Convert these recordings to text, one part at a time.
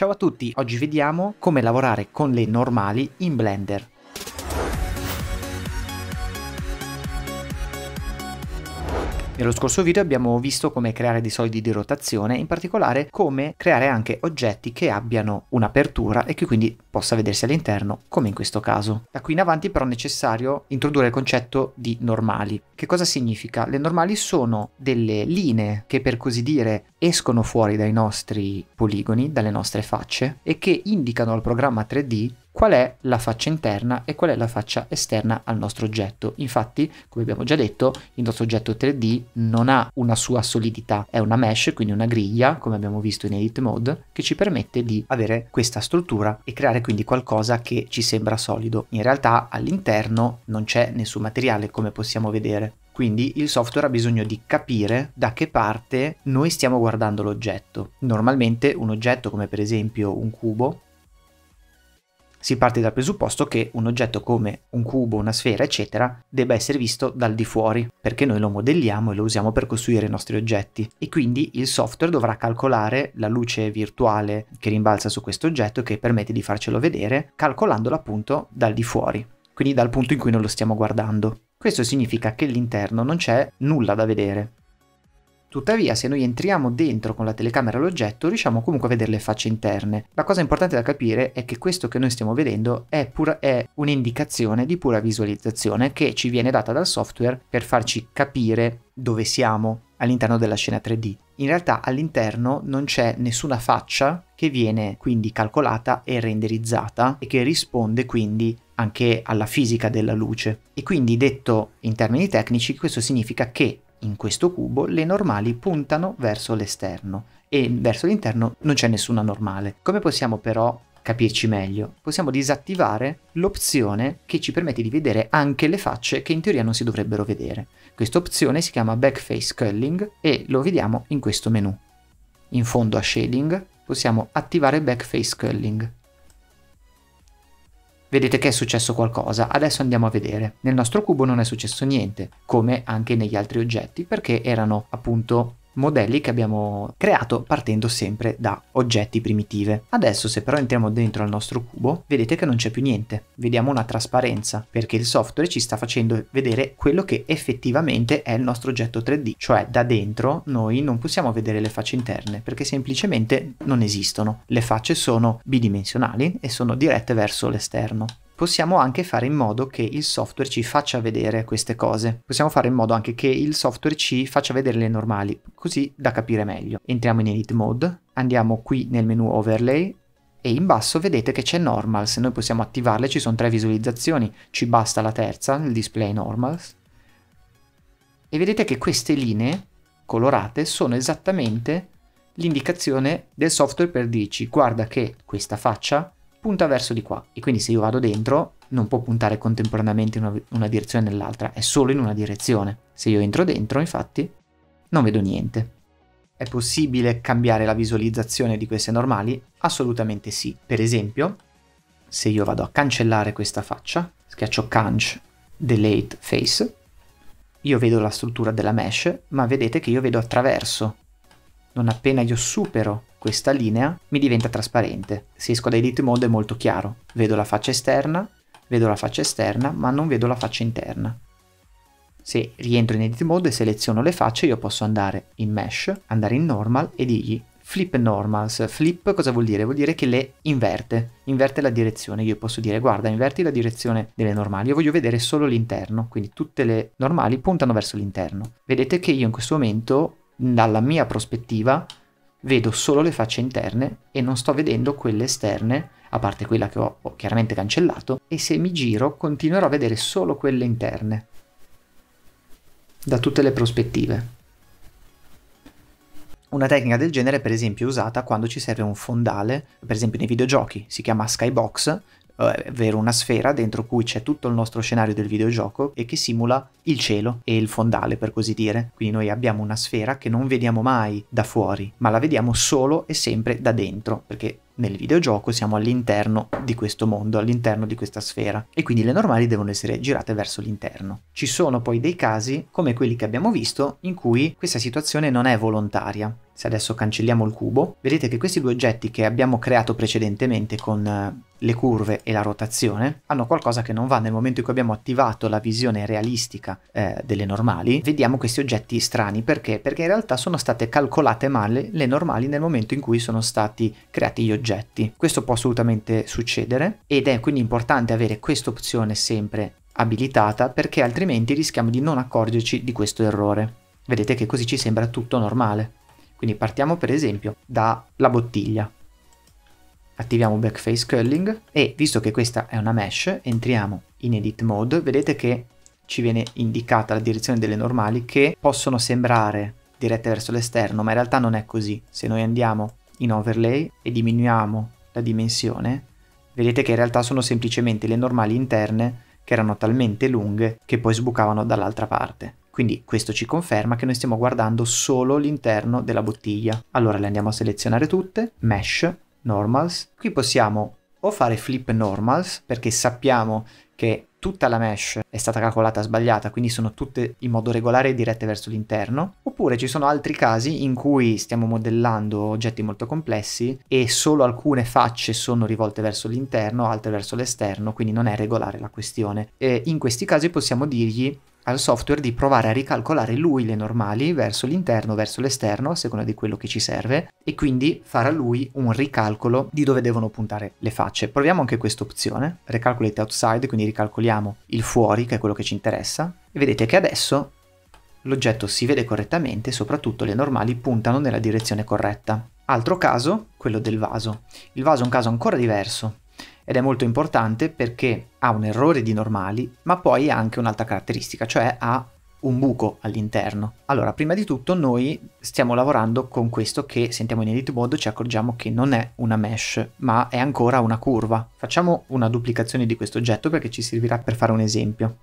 Ciao a tutti, oggi vediamo come lavorare con le normali in Blender. Nello scorso video abbiamo visto come creare dei solidi di rotazione, in particolare come creare anche oggetti che abbiano un'apertura e che quindi possa vedersi all'interno, come in questo caso. Da qui in avanti però è necessario introdurre il concetto di normali. Che cosa significa? Le normali sono delle linee che per così dire escono fuori dai nostri poligoni, dalle nostre facce e che indicano al programma 3D qual è la faccia interna e qual è la faccia esterna al nostro oggetto. Infatti, come abbiamo già detto, il nostro oggetto 3D non ha una sua solidità, è una mesh, quindi una griglia, come abbiamo visto in Edit Mode, che ci permette di avere questa struttura e creare quindi qualcosa che ci sembra solido. In realtà all'interno non c'è nessun materiale, come possiamo vedere. Quindi il software ha bisogno di capire da che parte noi stiamo guardando l'oggetto. Normalmente un oggetto come per esempio un cubo si parte dal presupposto che un oggetto come un cubo, una sfera, eccetera, debba essere visto dal di fuori, perché noi lo modelliamo e lo usiamo per costruire i nostri oggetti. E quindi il software dovrà calcolare la luce virtuale che rimbalza su questo oggetto che permette di farcelo vedere, calcolandolo appunto dal di fuori, quindi dal punto in cui noi lo stiamo guardando. Questo significa che all'interno non c'è nulla da vedere, Tuttavia, se noi entriamo dentro con la telecamera all'oggetto, riusciamo comunque a vedere le facce interne. La cosa importante da capire è che questo che noi stiamo vedendo è, pura, è un'indicazione di pura visualizzazione che ci viene data dal software per farci capire dove siamo all'interno della scena 3D. In realtà all'interno non c'è nessuna faccia che viene quindi calcolata e renderizzata e che risponde quindi anche alla fisica della luce. E quindi detto in termini tecnici questo significa che in questo cubo le normali puntano verso l'esterno e verso l'interno non c'è nessuna normale. Come possiamo però capirci meglio? Possiamo disattivare l'opzione che ci permette di vedere anche le facce che in teoria non si dovrebbero vedere. Questa opzione si chiama Backface Culling e lo vediamo in questo menu. In fondo a Shading possiamo attivare Backface Culling vedete che è successo qualcosa, adesso andiamo a vedere. Nel nostro cubo non è successo niente, come anche negli altri oggetti, perché erano appunto modelli che abbiamo creato partendo sempre da oggetti primitive. Adesso se però entriamo dentro al nostro cubo, vedete che non c'è più niente. Vediamo una trasparenza, perché il software ci sta facendo vedere quello che effettivamente è il nostro oggetto 3D, cioè da dentro noi non possiamo vedere le facce interne, perché semplicemente non esistono. Le facce sono bidimensionali e sono dirette verso l'esterno possiamo anche fare in modo che il software ci faccia vedere queste cose. Possiamo fare in modo anche che il software ci faccia vedere le normali, così da capire meglio. Entriamo in Edit Mode, andiamo qui nel menu Overlay e in basso vedete che c'è Normals, noi possiamo attivarle, ci sono tre visualizzazioni, ci basta la terza, il display Normals. E vedete che queste linee colorate sono esattamente l'indicazione del software per dirci guarda che questa faccia punta verso di qua e quindi se io vado dentro non può puntare contemporaneamente in una, una direzione e nell'altra, è solo in una direzione. Se io entro dentro, infatti, non vedo niente. È possibile cambiare la visualizzazione di queste normali? Assolutamente sì. Per esempio, se io vado a cancellare questa faccia, schiaccio Canc Delete Face, io vedo la struttura della mesh, ma vedete che io vedo attraverso. Non appena io supero questa linea mi diventa trasparente. Se esco da edit mode è molto chiaro. Vedo la faccia esterna, vedo la faccia esterna, ma non vedo la faccia interna. Se rientro in edit mode e seleziono le facce, io posso andare in mesh, andare in normal e dirgli flip normals. Flip cosa vuol dire? Vuol dire che le inverte, inverte la direzione. Io posso dire guarda, inverti la direzione delle normali, io voglio vedere solo l'interno, quindi tutte le normali puntano verso l'interno. Vedete che io in questo momento, dalla mia prospettiva, vedo solo le facce interne e non sto vedendo quelle esterne, a parte quella che ho, ho chiaramente cancellato, e se mi giro continuerò a vedere solo quelle interne, da tutte le prospettive. Una tecnica del genere per esempio è usata quando ci serve un fondale, per esempio nei videogiochi, si chiama skybox, ovvero una sfera dentro cui c'è tutto il nostro scenario del videogioco e che simula il cielo e il fondale per così dire. Quindi noi abbiamo una sfera che non vediamo mai da fuori, ma la vediamo solo e sempre da dentro, perché nel videogioco siamo all'interno di questo mondo, all'interno di questa sfera e quindi le normali devono essere girate verso l'interno. Ci sono poi dei casi, come quelli che abbiamo visto, in cui questa situazione non è volontaria. Se adesso cancelliamo il cubo, vedete che questi due oggetti che abbiamo creato precedentemente con eh, le curve e la rotazione hanno qualcosa che non va. Nel momento in cui abbiamo attivato la visione realistica eh, delle normali vediamo questi oggetti strani. Perché? Perché in realtà sono state calcolate male le normali nel momento in cui sono stati creati gli oggetti. Questo può assolutamente succedere ed è quindi importante avere questa opzione sempre abilitata perché altrimenti rischiamo di non accorgerci di questo errore. Vedete che così ci sembra tutto normale quindi partiamo per esempio dalla bottiglia. Attiviamo backface culling e visto che questa è una mesh entriamo in edit mode. Vedete che ci viene indicata la direzione delle normali che possono sembrare dirette verso l'esterno ma in realtà non è così. Se noi andiamo in overlay e diminuiamo la dimensione vedete che in realtà sono semplicemente le normali interne che erano talmente lunghe che poi sbucavano dall'altra parte quindi questo ci conferma che noi stiamo guardando solo l'interno della bottiglia. Allora le andiamo a selezionare tutte, mesh, normals. Qui possiamo o fare flip normals perché sappiamo che tutta la mesh è stata calcolata sbagliata, quindi sono tutte in modo regolare e dirette verso l'interno, oppure ci sono altri casi in cui stiamo modellando oggetti molto complessi e solo alcune facce sono rivolte verso l'interno, altre verso l'esterno, quindi non è regolare la questione. E in questi casi possiamo dirgli al software di provare a ricalcolare lui le normali verso l'interno, verso l'esterno, a seconda di quello che ci serve, e quindi fare a lui un ricalcolo di dove devono puntare le facce. Proviamo anche questa opzione, recalculate outside, quindi ricalcoliamo il fuori, che è quello che ci interessa, e vedete che adesso l'oggetto si vede correttamente soprattutto le normali puntano nella direzione corretta. Altro caso, quello del vaso. Il vaso è un caso ancora diverso, ed è molto importante perché ha un errore di normali, ma poi ha anche un'altra caratteristica, cioè ha un buco all'interno. Allora, prima di tutto noi stiamo lavorando con questo che sentiamo in edit mode, ci accorgiamo che non è una mesh, ma è ancora una curva. Facciamo una duplicazione di questo oggetto perché ci servirà per fare un esempio.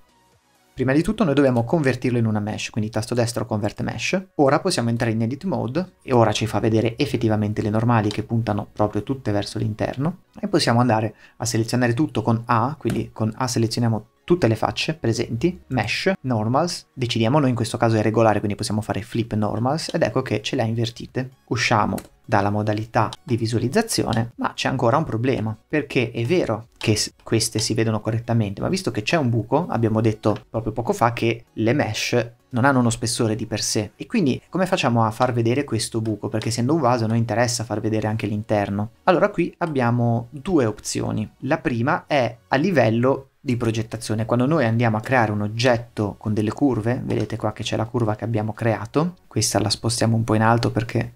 Prima di tutto noi dobbiamo convertirlo in una mesh, quindi tasto destro convert mesh. Ora possiamo entrare in edit mode e ora ci fa vedere effettivamente le normali che puntano proprio tutte verso l'interno e possiamo andare a selezionare tutto con A, quindi con A selezioniamo tutte le facce presenti, mesh, normals, decidiamo noi in questo caso è regolare quindi possiamo fare flip normals ed ecco che ce le ha invertite. Usciamo dalla modalità di visualizzazione, ma c'è ancora un problema, perché è vero che queste si vedono correttamente, ma visto che c'è un buco, abbiamo detto proprio poco fa che le mesh non hanno uno spessore di per sé. E quindi come facciamo a far vedere questo buco? Perché essendo un vaso a noi interessa far vedere anche l'interno. Allora qui abbiamo due opzioni. La prima è a livello di progettazione quando noi andiamo a creare un oggetto con delle curve vedete qua che c'è la curva che abbiamo creato questa la spostiamo un po' in alto perché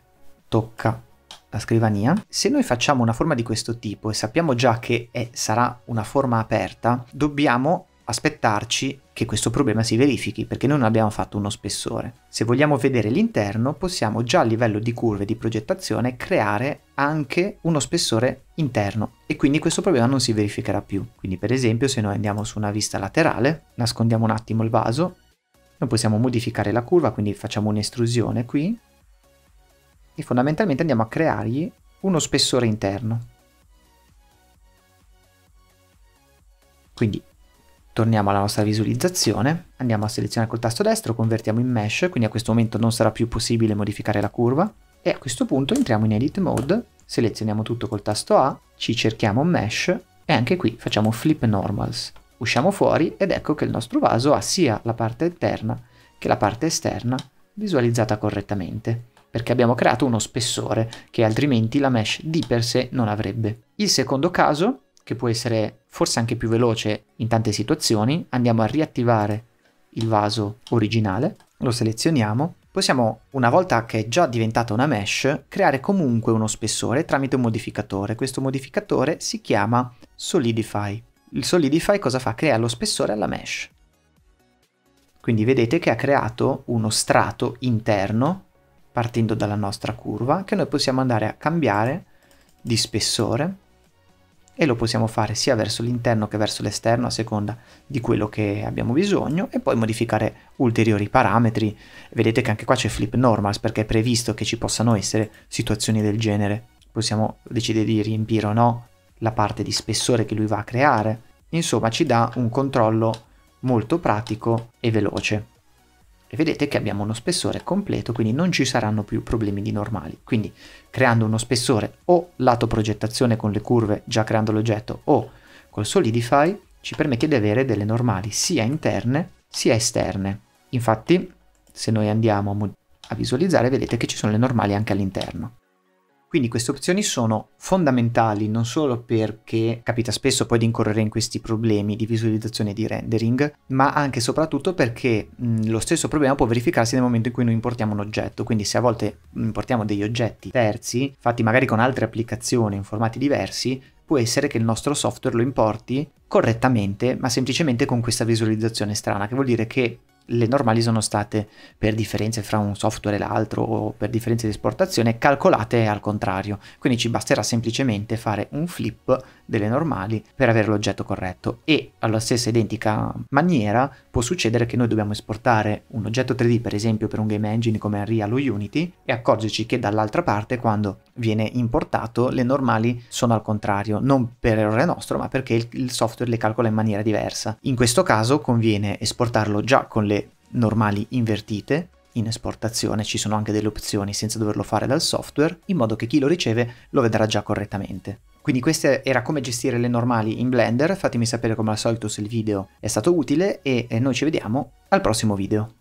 tocca la scrivania. Se noi facciamo una forma di questo tipo e sappiamo già che è, sarà una forma aperta, dobbiamo aspettarci che questo problema si verifichi perché noi non abbiamo fatto uno spessore. Se vogliamo vedere l'interno possiamo già a livello di curve di progettazione creare anche uno spessore interno e quindi questo problema non si verificherà più. Quindi per esempio se noi andiamo su una vista laterale, nascondiamo un attimo il vaso, noi possiamo modificare la curva, quindi facciamo un'estrusione qui e fondamentalmente andiamo a creargli uno spessore interno. Quindi torniamo alla nostra visualizzazione, andiamo a selezionare col tasto destro, convertiamo in mesh, quindi a questo momento non sarà più possibile modificare la curva e a questo punto entriamo in edit mode, selezioniamo tutto col tasto A, ci cerchiamo mesh e anche qui facciamo flip normals. Usciamo fuori ed ecco che il nostro vaso ha sia la parte interna che la parte esterna visualizzata correttamente perché abbiamo creato uno spessore che altrimenti la mesh di per sé non avrebbe. Il secondo caso, che può essere forse anche più veloce in tante situazioni, andiamo a riattivare il vaso originale, lo selezioniamo, possiamo, una volta che è già diventata una mesh, creare comunque uno spessore tramite un modificatore. Questo modificatore si chiama Solidify. Il Solidify cosa fa? Crea lo spessore alla mesh. Quindi vedete che ha creato uno strato interno partendo dalla nostra curva che noi possiamo andare a cambiare di spessore e lo possiamo fare sia verso l'interno che verso l'esterno a seconda di quello che abbiamo bisogno e poi modificare ulteriori parametri. Vedete che anche qua c'è flip normals perché è previsto che ci possano essere situazioni del genere. Possiamo decidere di riempire o no la parte di spessore che lui va a creare. Insomma ci dà un controllo molto pratico e veloce. E vedete che abbiamo uno spessore completo, quindi non ci saranno più problemi di normali. Quindi creando uno spessore o lato progettazione con le curve già creando l'oggetto o col Solidify ci permette di avere delle normali sia interne sia esterne. Infatti se noi andiamo a visualizzare vedete che ci sono le normali anche all'interno. Quindi queste opzioni sono fondamentali non solo perché capita spesso poi di incorrere in questi problemi di visualizzazione e di rendering, ma anche e soprattutto perché mh, lo stesso problema può verificarsi nel momento in cui noi importiamo un oggetto. Quindi se a volte importiamo degli oggetti terzi, fatti magari con altre applicazioni in formati diversi, può essere che il nostro software lo importi correttamente, ma semplicemente con questa visualizzazione strana, che vuol dire che le normali sono state per differenze fra un software e l'altro o per differenze di esportazione calcolate al contrario, quindi ci basterà semplicemente fare un flip delle normali per avere l'oggetto corretto. E alla stessa identica maniera può succedere che noi dobbiamo esportare un oggetto 3D per esempio per un game engine come Unreal o Unity e accorgerci che dall'altra parte quando viene importato le normali sono al contrario, non per errore nostro ma perché il software le calcola in maniera diversa. In questo caso conviene esportarlo già con le normali invertite in esportazione ci sono anche delle opzioni senza doverlo fare dal software, in modo che chi lo riceve lo vedrà già correttamente. Quindi questo era come gestire le normali in Blender, fatemi sapere come al solito se il video è stato utile e noi ci vediamo al prossimo video.